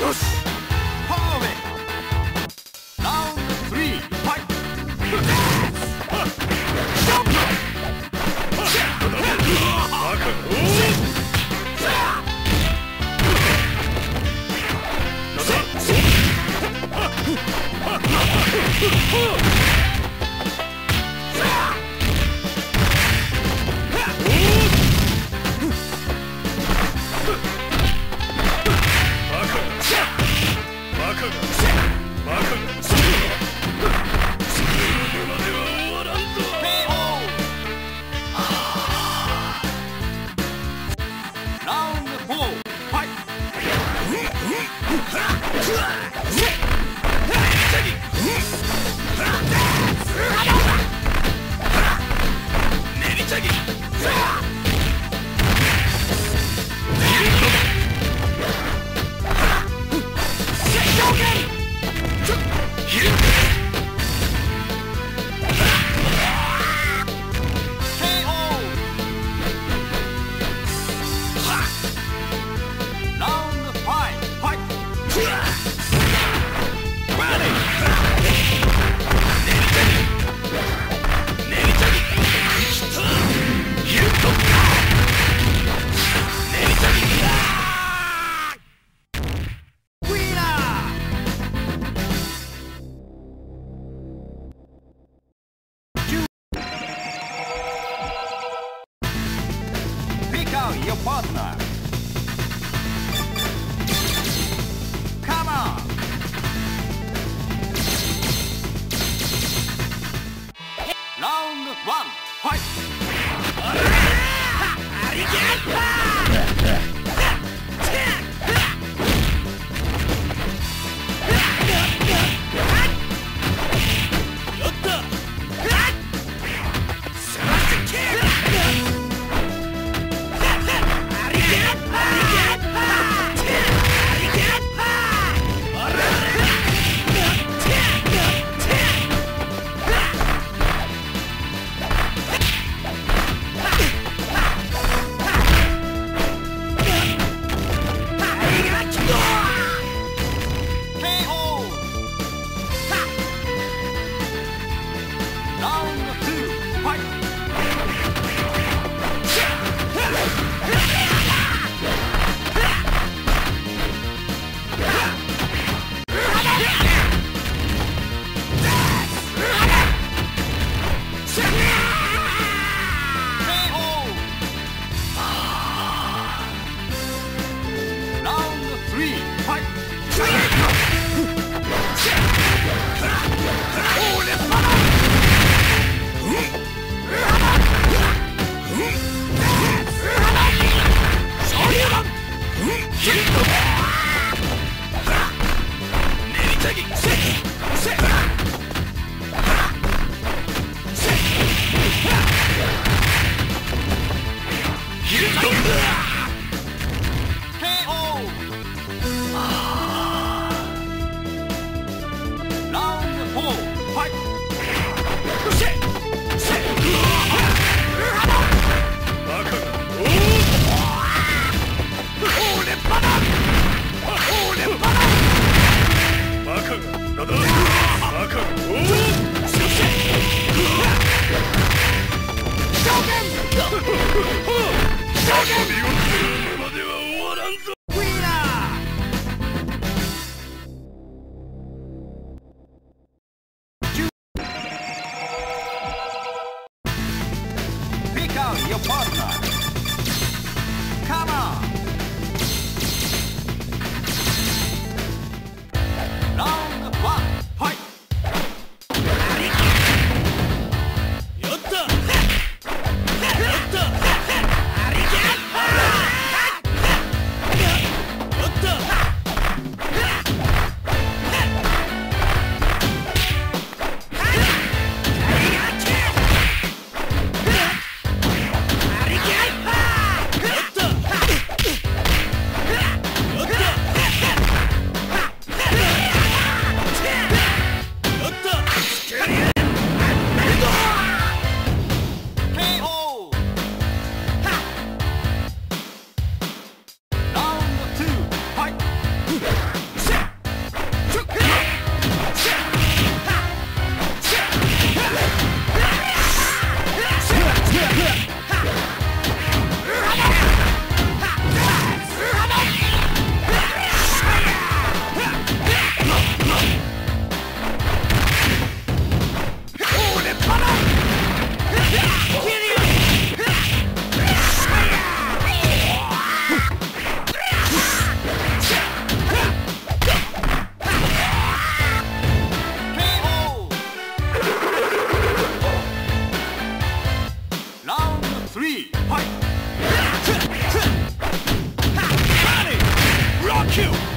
よし out your partner. Come on. Round one, fight. Q.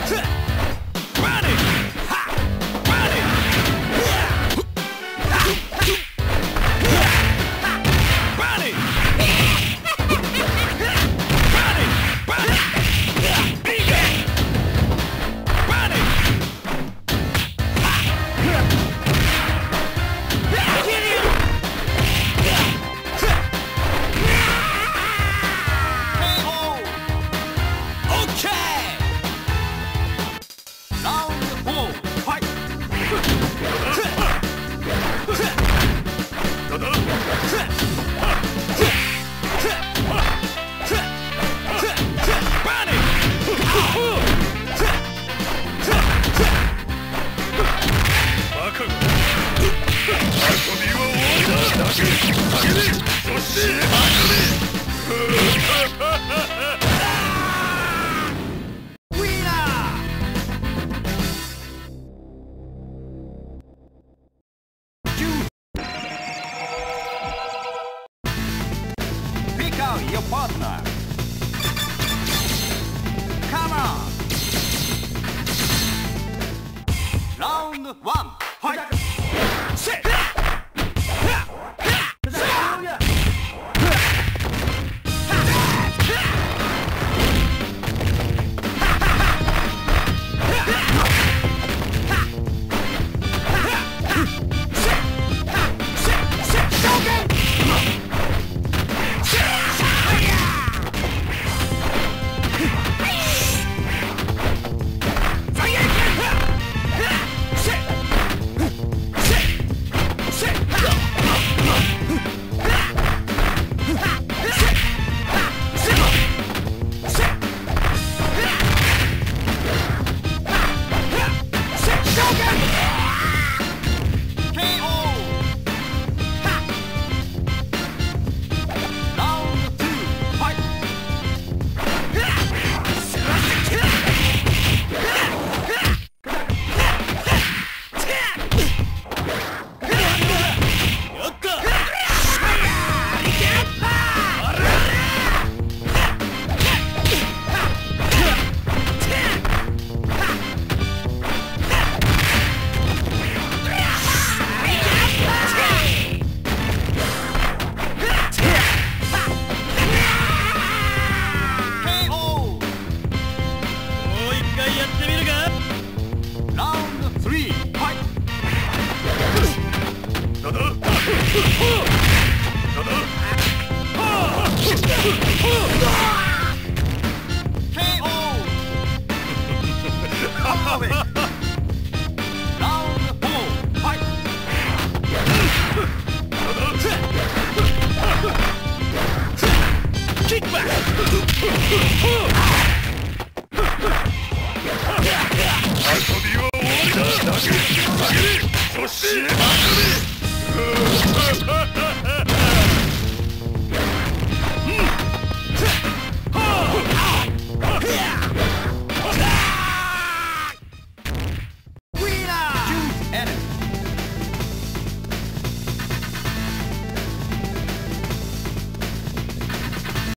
Западная. coming! Round four, fight! Kick back! I thought you were a warrior!